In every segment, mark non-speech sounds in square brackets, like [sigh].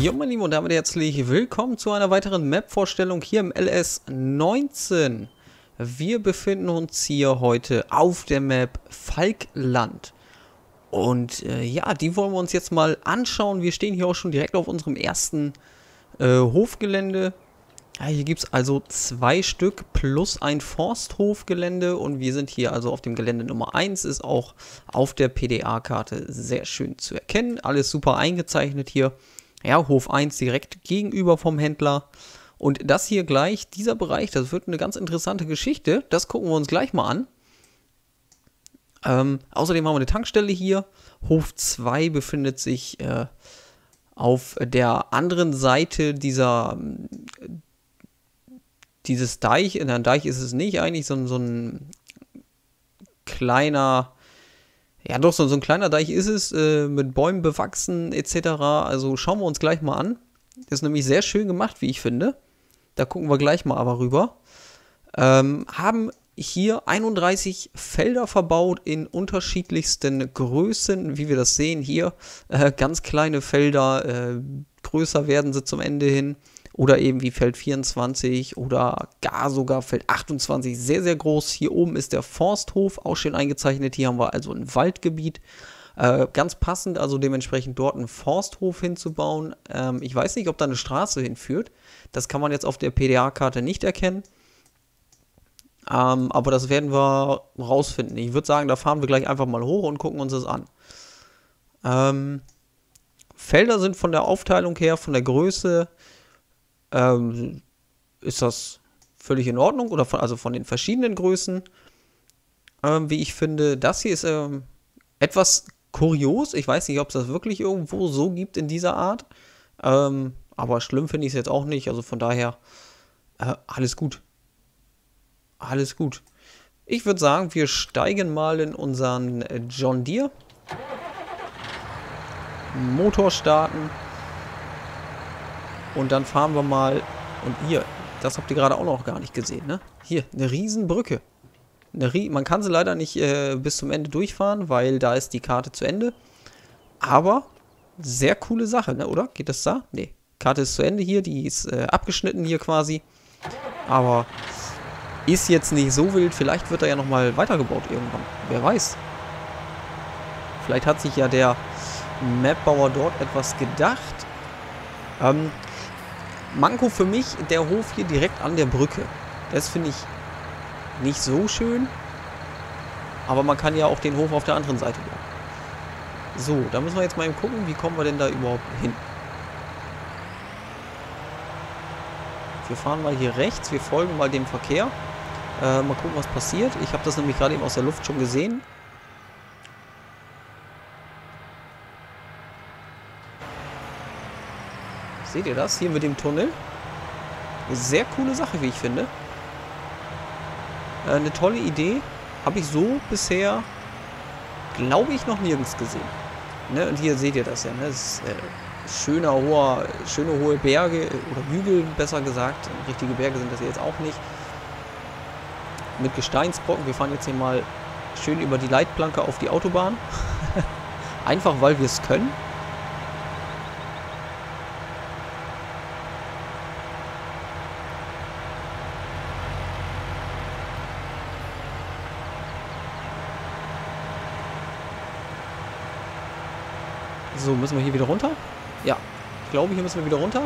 Jo, meine Lieben, und damit herzlich willkommen zu einer weiteren Map-Vorstellung hier im LS19. Wir befinden uns hier heute auf der Map Falkland. Und äh, ja, die wollen wir uns jetzt mal anschauen. Wir stehen hier auch schon direkt auf unserem ersten äh, Hofgelände. Ja, hier gibt es also zwei Stück plus ein Forsthofgelände und wir sind hier also auf dem Gelände Nummer 1, ist auch auf der PDA-Karte sehr schön zu erkennen. Alles super eingezeichnet hier. Ja, Hof 1 direkt gegenüber vom Händler. Und das hier gleich, dieser Bereich, das wird eine ganz interessante Geschichte. Das gucken wir uns gleich mal an. Ähm, außerdem haben wir eine Tankstelle hier. Hof 2 befindet sich äh, auf der anderen Seite dieser dieses Deich. In einem Deich ist es nicht eigentlich, sondern so ein kleiner ja, doch, so, so ein kleiner Deich ist es, äh, mit Bäumen bewachsen etc. Also schauen wir uns gleich mal an. Ist nämlich sehr schön gemacht, wie ich finde. Da gucken wir gleich mal aber rüber. Ähm, haben hier 31 Felder verbaut in unterschiedlichsten Größen, wie wir das sehen hier. Äh, ganz kleine Felder, äh, größer werden sie zum Ende hin. Oder eben wie Feld 24 oder gar sogar Feld 28, sehr, sehr groß. Hier oben ist der Forsthof auch schön eingezeichnet. Hier haben wir also ein Waldgebiet. Äh, ganz passend, also dementsprechend dort einen Forsthof hinzubauen. Ähm, ich weiß nicht, ob da eine Straße hinführt. Das kann man jetzt auf der PDA-Karte nicht erkennen. Ähm, aber das werden wir rausfinden. Ich würde sagen, da fahren wir gleich einfach mal hoch und gucken uns das an. Ähm, Felder sind von der Aufteilung her, von der Größe ähm, ist das völlig in Ordnung oder von, also von den verschiedenen Größen, ähm, wie ich finde. Das hier ist ähm, etwas kurios. Ich weiß nicht, ob es das wirklich irgendwo so gibt in dieser Art. Ähm, aber schlimm finde ich es jetzt auch nicht. Also von daher äh, alles gut. Alles gut. Ich würde sagen, wir steigen mal in unseren äh, John Deere. Motor starten. Und dann fahren wir mal. Und hier, das habt ihr gerade auch noch gar nicht gesehen, ne? Hier, eine Riesenbrücke. Eine Rie Man kann sie leider nicht äh, bis zum Ende durchfahren, weil da ist die Karte zu Ende. Aber sehr coole Sache, ne? Oder? Geht das da? Nee. Karte ist zu Ende hier, die ist äh, abgeschnitten hier quasi. Aber ist jetzt nicht so wild. Vielleicht wird er ja nochmal weitergebaut irgendwann. Wer weiß. Vielleicht hat sich ja der Mapbauer dort etwas gedacht. Ähm, Manko für mich, der Hof hier direkt an der Brücke. Das finde ich nicht so schön. Aber man kann ja auch den Hof auf der anderen Seite bauen. So, da müssen wir jetzt mal eben gucken, wie kommen wir denn da überhaupt hin. Wir fahren mal hier rechts, wir folgen mal dem Verkehr. Äh, mal gucken, was passiert. Ich habe das nämlich gerade eben aus der Luft schon gesehen. Seht ihr das? Hier mit dem Tunnel. Eine sehr coole Sache, wie ich finde. Äh, eine tolle Idee. Habe ich so bisher, glaube ich, noch nirgends gesehen. Ne? Und hier seht ihr das ja. Ne? Das ist, äh, schöner, hoher, schöne hohe Berge oder Hügel, besser gesagt. Richtige Berge sind das jetzt auch nicht. Mit Gesteinsbrocken. Wir fahren jetzt hier mal schön über die Leitplanke auf die Autobahn. [laughs] Einfach, weil wir es können. So, müssen wir hier wieder runter? Ja, ich glaube, hier müssen wir wieder runter.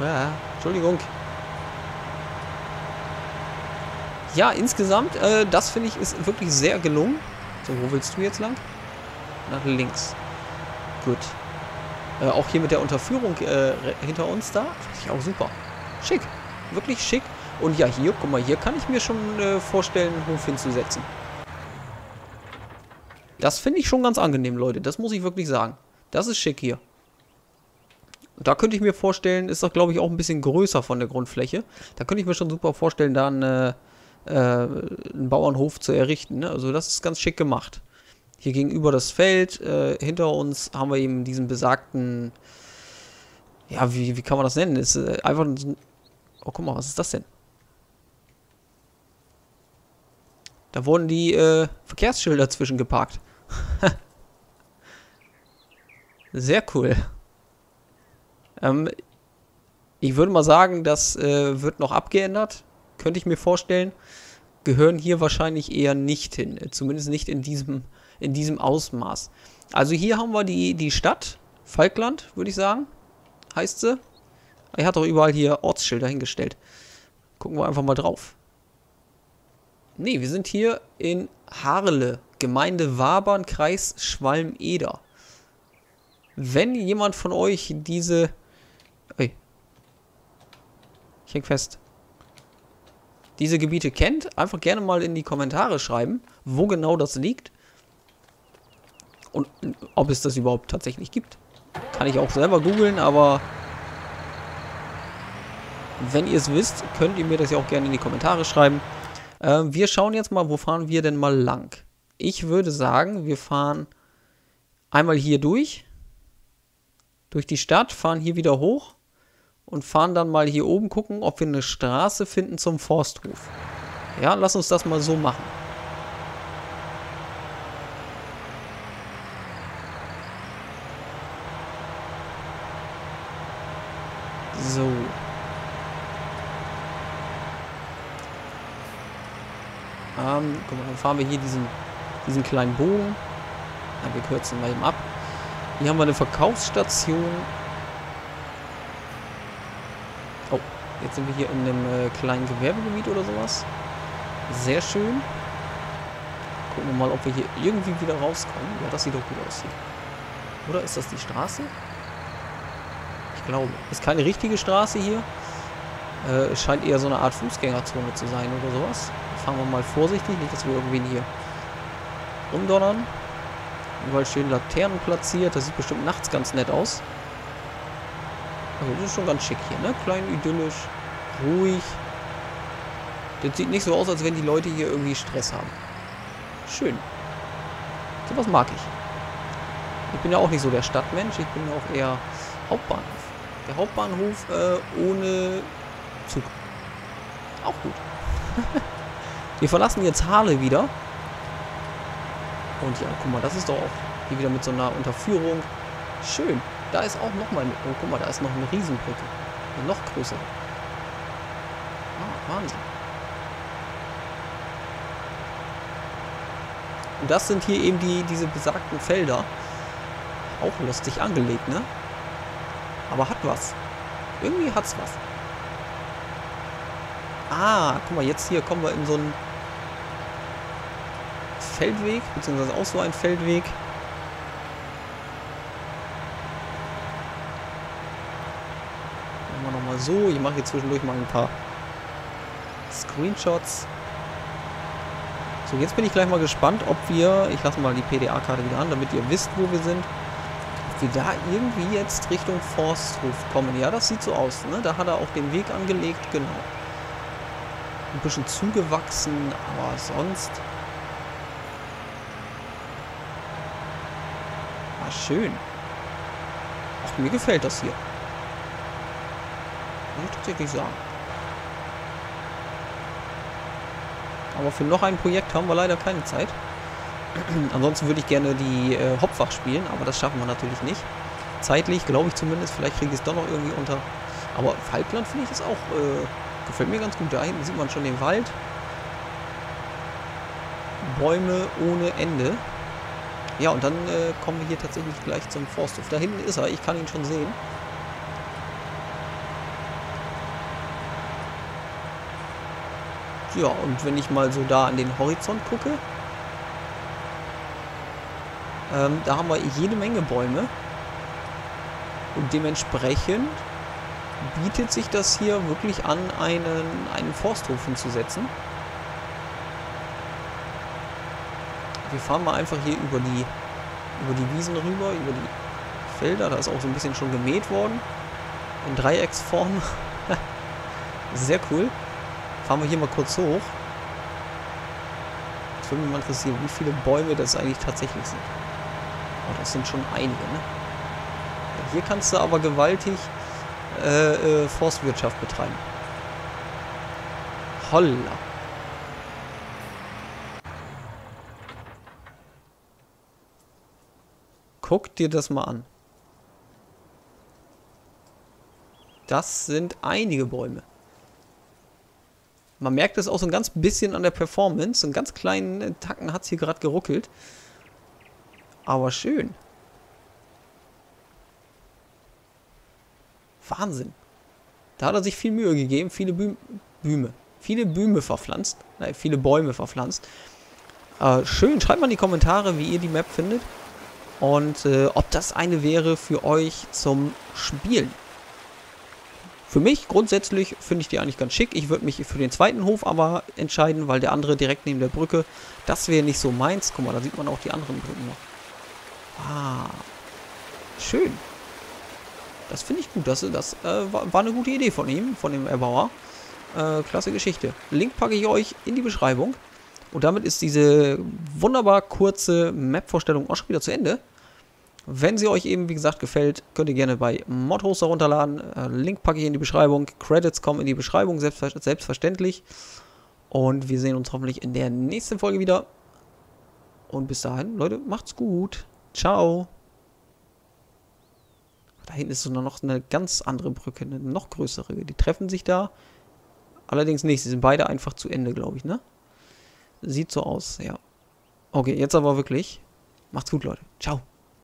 Ja, Entschuldigung. Ja, insgesamt, äh, das finde ich ist wirklich sehr gelungen. So, wo willst du jetzt lang? Nach links. Gut. Äh, auch hier mit der Unterführung äh, hinter uns da. Finde ich auch super. Schick. Wirklich schick. Und ja, hier, guck mal, hier kann ich mir schon äh, vorstellen, einen Hof hinzusetzen. Das finde ich schon ganz angenehm, Leute. Das muss ich wirklich sagen. Das ist schick hier. Da könnte ich mir vorstellen, ist doch glaube ich auch ein bisschen größer von der Grundfläche. Da könnte ich mir schon super vorstellen, da einen, äh, einen Bauernhof zu errichten. Ne? Also das ist ganz schick gemacht. Hier gegenüber das Feld, äh, hinter uns haben wir eben diesen besagten, ja, wie, wie kann man das nennen? Ist äh, einfach ein, oh, guck mal, was ist das denn? Da wurden die äh, Verkehrsschilder [laughs] zwischen geparkt. Sehr cool. Ähm, ich würde mal sagen, das äh, wird noch abgeändert. Könnte ich mir vorstellen. Gehören hier wahrscheinlich eher nicht hin. Zumindest nicht in diesem, in diesem Ausmaß. Also hier haben wir die, die Stadt. Falkland, würde ich sagen. Heißt sie. Er hat doch überall hier Ortsschilder hingestellt. Gucken wir einfach mal drauf. Ne, wir sind hier in Harle, Gemeinde Wabern, Kreis Schwalm-Eder. Wenn jemand von euch diese... Ey. Ich häng fest. Diese Gebiete kennt, einfach gerne mal in die Kommentare schreiben, wo genau das liegt. Und ob es das überhaupt tatsächlich gibt. Kann ich auch selber googeln, aber wenn ihr es wisst, könnt ihr mir das ja auch gerne in die Kommentare schreiben. Äh, wir schauen jetzt mal, wo fahren wir denn mal lang? Ich würde sagen, wir fahren einmal hier durch, durch die Stadt, fahren hier wieder hoch und fahren dann mal hier oben gucken, ob wir eine Straße finden zum Forsthof. Ja, lass uns das mal so machen. So. Ähm, guck mal, dann fahren wir hier diesen, diesen kleinen Bogen. Ja, wir kürzen mal eben ab. Hier haben wir eine Verkaufsstation. Oh, jetzt sind wir hier in einem äh, kleinen Gewerbegebiet oder sowas. Sehr schön. Gucken wir mal, ob wir hier irgendwie wieder rauskommen. Ja, das sieht doch gut aus hier. Oder ist das die Straße? Ich glaube. Ist keine richtige Straße hier. Äh, scheint eher so eine Art Fußgängerzone zu sein oder sowas. Fahren wir mal vorsichtig, nicht, dass wir irgendwen hier umdonnern. Überall stehen Laternen platziert. Das sieht bestimmt nachts ganz nett aus. Also das ist schon ganz schick hier, ne? Klein, idyllisch, ruhig. Das sieht nicht so aus, als wenn die Leute hier irgendwie Stress haben. Schön. So was mag ich. Ich bin ja auch nicht so der Stadtmensch. Ich bin auch eher Hauptbahnhof. Der Hauptbahnhof äh, ohne Zug. Auch gut. [laughs] Wir verlassen jetzt Harle wieder. Und ja, guck mal, das ist doch auch hier wieder mit so einer Unterführung. Schön. Da ist auch nochmal... Oh, guck mal, da ist noch eine Riesenbrücke. Eine noch größere. Ah, Wahnsinn. Und das sind hier eben die, diese besagten Felder. Auch lustig angelegt, ne? Aber hat was. Irgendwie hat's was. Ah, guck mal, jetzt hier kommen wir in so einen Feldweg, beziehungsweise auch so ein Feldweg. Machen wir nochmal so. Ich mache hier zwischendurch mal ein paar Screenshots. So, jetzt bin ich gleich mal gespannt, ob wir, ich lasse mal die PDA-Karte wieder an, damit ihr wisst, wo wir sind, ob wir da irgendwie jetzt Richtung Forsthof kommen. Ja, das sieht so aus, ne? Da hat er auch den Weg angelegt, genau. Ein bisschen zugewachsen, aber sonst... Ah, schön. Ach, mir gefällt das hier. Muss ich tatsächlich sagen. Aber für noch ein Projekt haben wir leider keine Zeit. [clears throat] Ansonsten würde ich gerne die äh, Hopfach spielen, aber das schaffen wir natürlich nicht. Zeitlich, glaube ich zumindest. Vielleicht kriege ich es doch noch irgendwie unter. Aber Falkland finde ich das auch, äh, gefällt mir ganz gut. Da hinten sieht man schon den Wald. Bäume ohne Ende. Ja, und dann äh, kommen wir hier tatsächlich gleich zum Forsthof. Da hinten ist er, ich kann ihn schon sehen. Ja, und wenn ich mal so da an den Horizont gucke, ähm, da haben wir jede Menge Bäume. Und dementsprechend bietet sich das hier wirklich an, einen, einen Forsthof hinzusetzen. Wir fahren mal einfach hier über die, über die Wiesen rüber, über die Felder. Da ist auch so ein bisschen schon gemäht worden. In Dreiecksform. [laughs] Sehr cool. Fahren wir hier mal kurz hoch. Das würde mich mal interessieren, wie viele Bäume das eigentlich tatsächlich sind. Oh, das sind schon einige, ne? Ja, hier kannst du aber gewaltig äh, äh, Forstwirtschaft betreiben. Holla. Guck dir das mal an. Das sind einige Bäume. Man merkt es auch so ein ganz bisschen an der Performance. So einen ganz kleinen Tacken hat es hier gerade geruckelt. Aber schön. Wahnsinn. Da hat er sich viel Mühe gegeben, viele Bü Büme. Viele Büme verpflanzt. Nein, viele Bäume verpflanzt. Äh, schön, schreibt mal in die Kommentare, wie ihr die Map findet und äh, ob das eine wäre für euch zum Spielen. Für mich grundsätzlich finde ich die eigentlich ganz schick. Ich würde mich für den zweiten Hof aber entscheiden, weil der andere direkt neben der Brücke, das wäre nicht so meins. Guck mal, da sieht man auch die anderen Brücken noch. Ah, schön. Das finde ich gut. Das, das äh, war, war, eine gute Idee von ihm, von dem Erbauer. Äh, klasse Geschichte. Link packe ich euch in die Beschreibung. Und damit ist diese wunderbar kurze Map-Vorstellung auch schon wieder zu Ende. Wenn sie euch eben, wie gesagt, gefällt, könnt ihr gerne bei Modhoster runterladen. Äh, Link packe ich in die Beschreibung. Credits kommen in die Beschreibung, selbstver selbstverständlich. Und wir sehen uns hoffentlich in der nächsten Folge wieder. Und bis dahin, Leute, macht's gut. Ciao. Da hinten ist noch eine ganz andere Brücke, eine noch größere. Die treffen sich da. Allerdings nicht. Sie sind beide einfach zu Ende, glaube ich, ne? Sieht so aus, ja. Okay, jetzt aber wirklich. Macht's gut, Leute. Ciao.